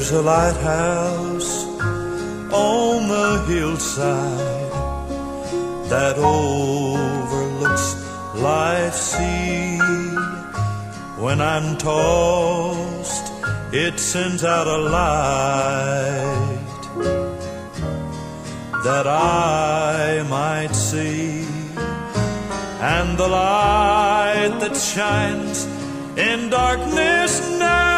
There's a lighthouse on the hillside that overlooks life's sea. When I'm tossed, it sends out a light that I might see. And the light that shines in darkness now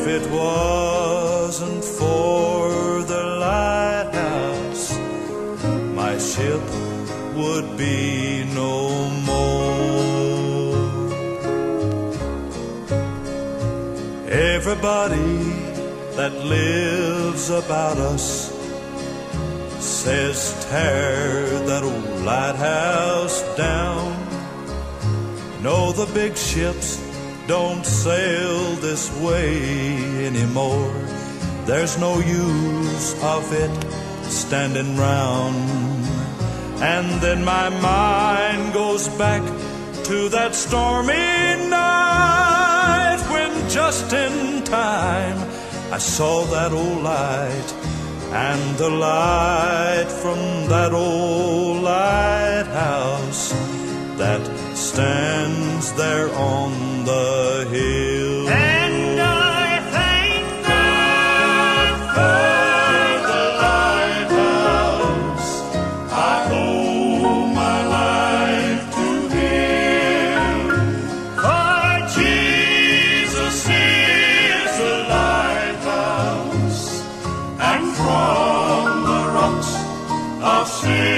If it wasn't for the lighthouse, my ship would be no more. Everybody that lives about us says tear that old lighthouse down. No, the big ships don't sail this way anymore. There's no use of it standing round. And then my mind goes back to that stormy night when just in time I saw that old light and the light from that old lighthouse that stands there on the hill. And I thank God for the lighthouse. I owe my life to Him. For Jesus is the lighthouse, and from the rocks of sin.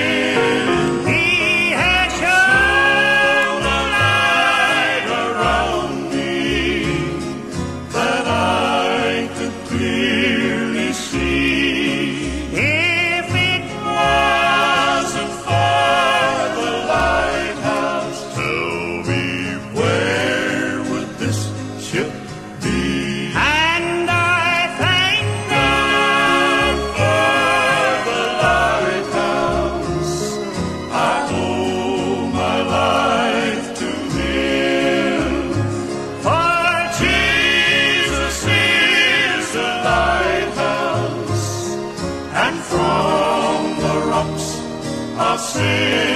see.